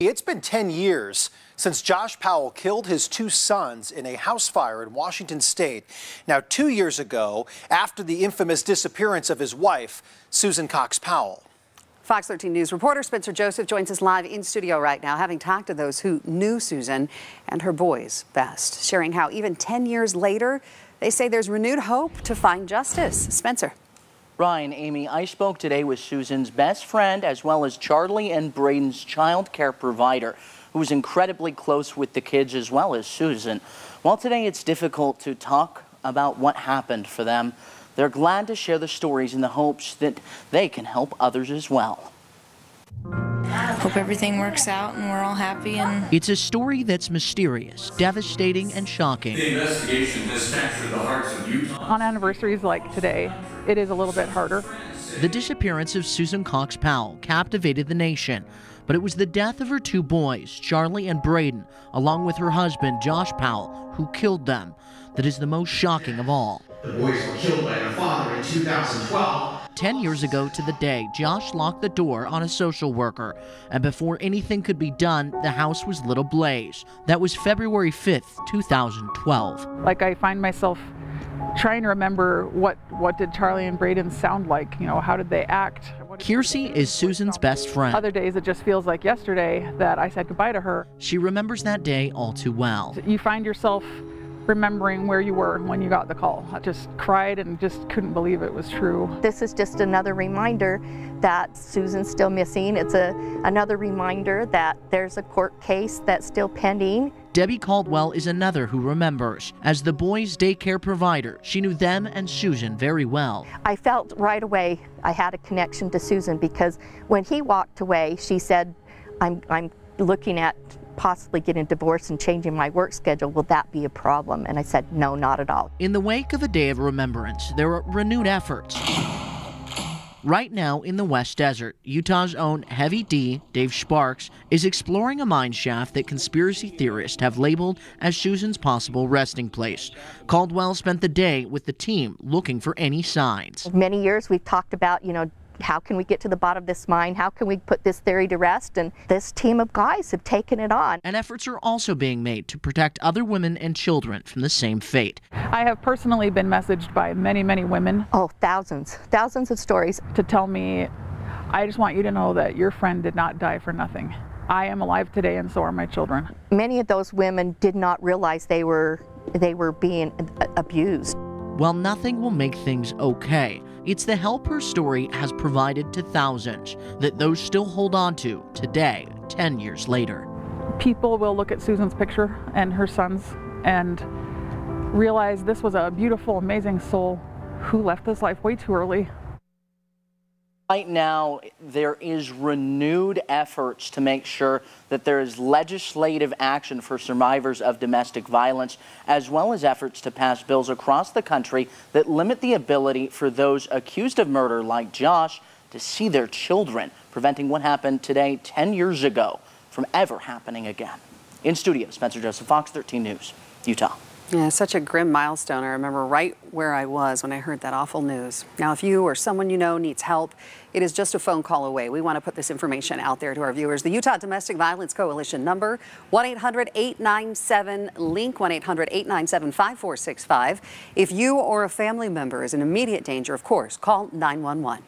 It's been 10 years since Josh Powell killed his two sons in a house fire in Washington state. Now, two years ago, after the infamous disappearance of his wife, Susan Cox Powell. Fox 13 News reporter Spencer Joseph joins us live in studio right now, having talked to those who knew Susan and her boys best, sharing how even 10 years later, they say there's renewed hope to find justice. Spencer. Ryan, Amy, I spoke today with Susan's best friend as well as Charlie and Braden's child care provider, who's incredibly close with the kids as well as Susan. While today it's difficult to talk about what happened for them, they're glad to share the stories in the hopes that they can help others as well. Hope everything works out and we're all happy and It's a story that's mysterious, devastating, and shocking. The investigation has captured the hearts of Utah. On anniversaries like today, it is a little bit harder. The disappearance of Susan Cox Powell captivated the nation, but it was the death of her two boys, Charlie and Braden, along with her husband, Josh Powell, who killed them, that is the most shocking of all. The boys were killed by their father in 2012. Ten years ago to the day, Josh locked the door on a social worker, and before anything could be done, the house was lit ablaze. That was February 5th, 2012. Like I find myself trying to remember what what did Charlie and Braden sound like? You know, how did they act? Kiirsi is Susan's best friend. Other days it just feels like yesterday that I said goodbye to her. She remembers that day all too well. You find yourself remembering where you were when you got the call. I just cried and just couldn't believe it was true. This is just another reminder that Susan's still missing. It's a another reminder that there's a court case that's still pending. Debbie Caldwell is another who remembers. As the boys' daycare provider, she knew them and Susan very well. I felt right away I had a connection to Susan because when he walked away, she said, I'm, I'm looking at possibly getting divorced and changing my work schedule, will that be a problem? And I said, no, not at all. In the wake of a day of remembrance, there are renewed efforts. Right now in the West Desert, Utah's own Heavy D, Dave Sparks, is exploring a mine shaft that conspiracy theorists have labeled as Susan's possible resting place. Caldwell spent the day with the team looking for any signs. Many years we've talked about, you know, how can we get to the bottom of this mine? How can we put this theory to rest? And this team of guys have taken it on. And efforts are also being made to protect other women and children from the same fate. I have personally been messaged by many, many women. Oh, thousands, thousands of stories. To tell me, I just want you to know that your friend did not die for nothing. I am alive today and so are my children. Many of those women did not realize they were they were being abused. While nothing will make things okay, it's the help her story has provided to thousands that those still hold on to today, 10 years later. People will look at Susan's picture and her son's and realize this was a beautiful, amazing soul who left this life way too early. Right now, there is renewed efforts to make sure that there is legislative action for survivors of domestic violence, as well as efforts to pass bills across the country that limit the ability for those accused of murder, like Josh, to see their children, preventing what happened today 10 years ago from ever happening again. In studio, Spencer Joseph, Fox 13 News, Utah. Yeah, such a grim milestone. I remember right where I was when I heard that awful news. Now, if you or someone you know needs help, it is just a phone call away. We want to put this information out there to our viewers. The Utah Domestic Violence Coalition number 1 800 897 LINK 1 800 897 5465. If you or a family member is in immediate danger, of course, call 911.